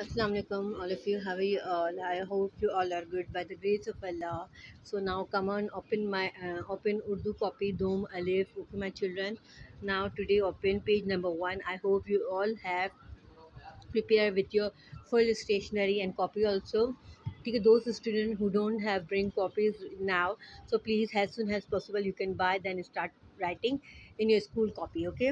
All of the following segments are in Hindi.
Assalamu alaikum, all of you. How are you all? I hope you all are good by the grace of Allah. So now come on, open my uh, open Urdu copy Dom Alif. Okay, my children. Now today open page number one. I hope you all have prepared with your full stationery and copy also. ठीक है those students who don't have bring copies now so please as soon as possible you can buy then start writing in your school copy okay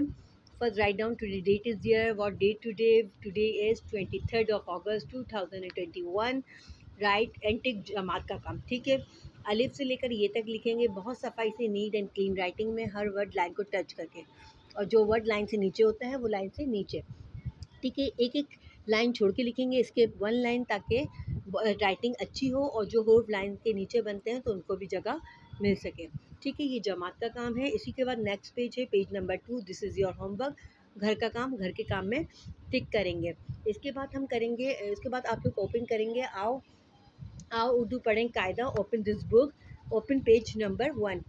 First, write down today date is here. What date today? Today is 23rd of August 2021. Right antique जमात का काम ठीक है अलिफ से लेकर ये तक लिखेंगे बहुत सफ़ाई से नीट एंड क्लीन राइटिंग में हर वर्ड लाइन को टच करके और जो वर्ड लाइन से नीचे होता है वो लाइन से नीचे ठीक है एक एक लाइन छोड़ के लिखेंगे इसके वन लाइन ताकि राइटिंग अच्छी हो और जो होर्फ लाइन के नीचे बनते हैं तो उनको भी जगह मिल सके। ठीक है, ये जमात का काम है। इसी के बाद नेक्स्ट पेज है page number two this is your homework घर का काम, घर के काम में टिक करेंगे। इसके बाद हम करेंगे, इसके बाद आप लोग ओपन करेंगे, आओ आओ उर्दू पढ़ें, कायदा open this book open page number one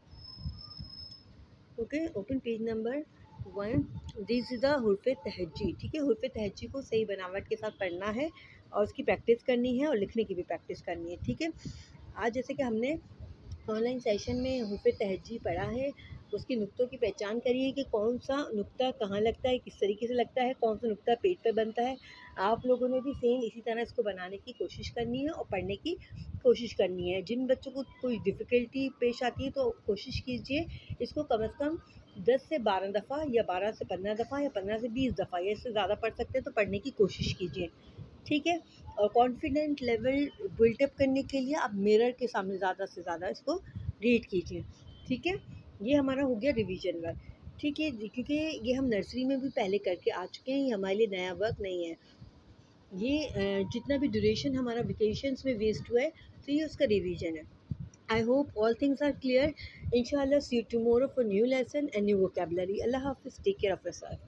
okay open page number one this is the हुरफ तहजी ठीक है हुरफ तहजी को सही बनावट के साथ पढ़ना है और उसकी प्रैक्टिस करनी है और लिखने की भी प्रैक्टिस करनी है। ठीक है, आज जैसे कि हमने ऑनलाइन सेशन में हुफ तहजी पढ़ा है, उसकी नुक्तों की पहचान करिए कि कौन सा नुक्ता कहाँ लगता है, किस तरीके से लगता है कौन सा नुक्ता पेट पर बनता है। आप लोगों ने भी सेम इसी तरह इसको बनाने की कोशिश करनी है और पढ़ने की कोशिश करनी है। जिन बच्चों को कोई डिफ़िकल्टी पेश आती है तो कोशिश कीजिए इसको कम अज़ कम दस से बारह दफ़ा या बारह से पंद्रह दफ़ा या पंद्रह से बीस दफ़ा या इससे ज़्यादा पढ़ सकते हैं तो पढ़ने की कोशिश कीजिए। ठीक है? और कॉन्फिडेंट लेवल बिल्टअप करने के लिए आप मिरर के सामने ज़्यादा से ज़्यादा इसको रीड कीजिए। ठीक है? ये हमारा हो गया रिवीजन वर्क ठीक है? क्योंकि ये हम नर्सरी में भी पहले करके आ चुके हैं, ये हमारे लिए नया वर्क नहीं है। ये जितना भी ड्यूरेशन हमारा वेकेशंस में वेस्ट हुआ है तो ये उसका रिवीजन है। I hope all things are clear in see tomorrow for new lesson and new vocabulary अल्लाह हाफिज़। Take care of your